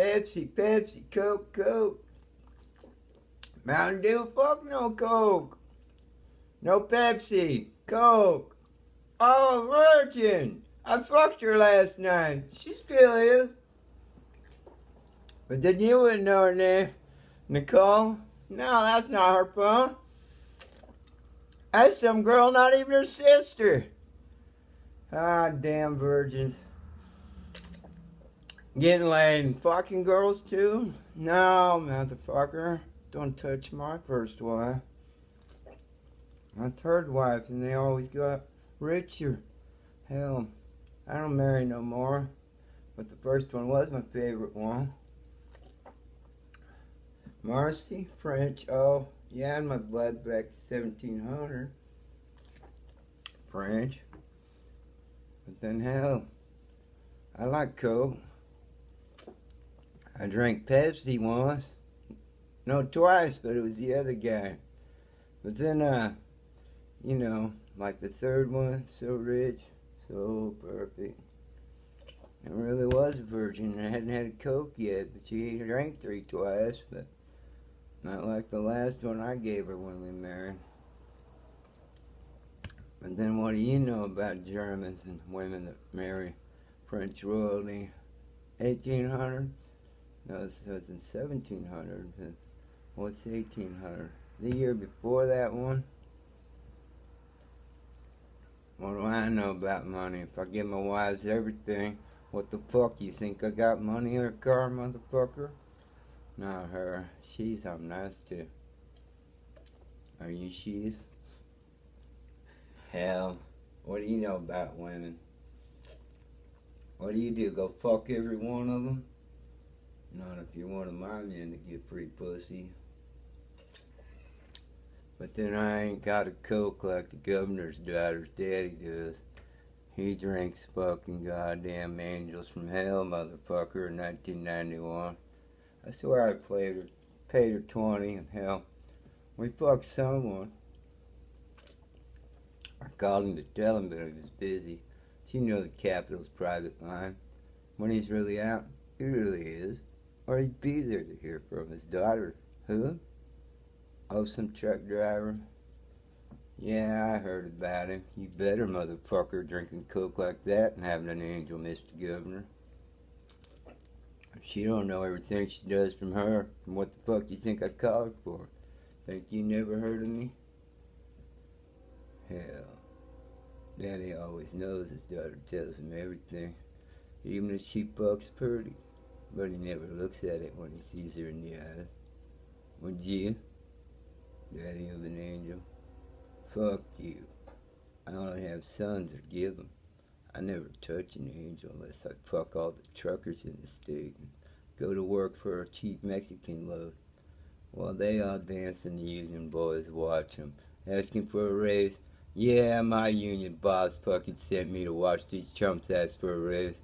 Pepsi, Pepsi, Coke, Coke. Mountain Dew, fuck no Coke. No Pepsi, Coke. Oh, virgin. I fucked her last night. She still is. But then you wouldn't know her name. Nicole? No, that's not her phone. That's some girl, not even her sister. Ah, damn virgins. Getting laid. Fucking girls too? No, motherfucker. Don't touch my first wife. My third wife, and they always got richer. Hell, I don't marry no more. But the first one was my favorite one. Marcy French. Oh, yeah, and my blood back 1700. French. But then hell, I like Coke. I drank Pepsi once. No, twice, but it was the other guy. But then, uh, you know, like the third one, so rich, so perfect. I really was a virgin. I hadn't had a Coke yet, but she drank three twice, but not like the last one I gave her when we married. But then what do you know about Germans and women that marry French royalty? 1800? No, it was in 1700. What's 1800? The year before that one? What do I know about money? If I give my wives everything, what the fuck? You think I got money in a car, motherfucker? Not her. She's I'm nice to. Are you she's? Hell, what do you know about women? What do you do? Go fuck every one of them? Not if you're one of my men to get free pussy. But then I ain't got a coke like the governor's daughter's daddy does. He drinks fucking goddamn angels from hell, motherfucker, in 1991. I swear I played her, paid her 20 and hell, we fucked someone. I called him to tell him, but he was busy. So you know the capital's private line. When he's really out, he really is. Or he'd be there to hear from his daughter. Who? Oh, some truck driver. Yeah, I heard about him. You better, motherfucker, drinking coke like that and having an angel, Mr. Governor. She don't know everything she does from her. And what the fuck you think I called for? Think you never heard of me? Hell, Daddy always knows his daughter tells him everything, even if she fucks pretty. But he never looks at it when he sees her in the eyes. Would you? Daddy of an angel? Fuck you. I only have sons or give them. I never touch an angel unless I fuck all the truckers in the state and go to work for a cheap Mexican load. While they all dance and the union boys watch them, asking for a raise. Yeah, my union boss fucking sent me to watch these chumps ask for a raise.